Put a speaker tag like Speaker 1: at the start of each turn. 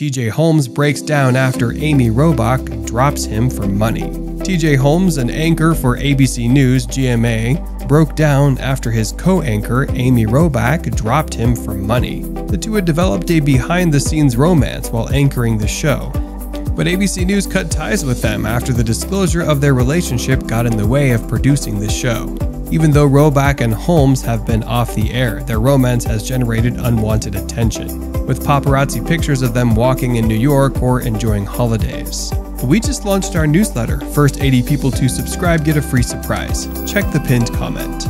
Speaker 1: TJ Holmes breaks down after Amy Robach drops him for money. TJ Holmes, an anchor for ABC News GMA, broke down after his co anchor Amy Robach dropped him for money. The two had developed a behind the scenes romance while anchoring the show. But ABC News cut ties with them after the disclosure of their relationship got in the way of producing the show. Even though Robach and Holmes have been off the air, their romance has generated unwanted attention, with paparazzi pictures of them walking in New York or enjoying holidays. We just launched our newsletter. First 80 people to subscribe get a free surprise. Check the pinned comment.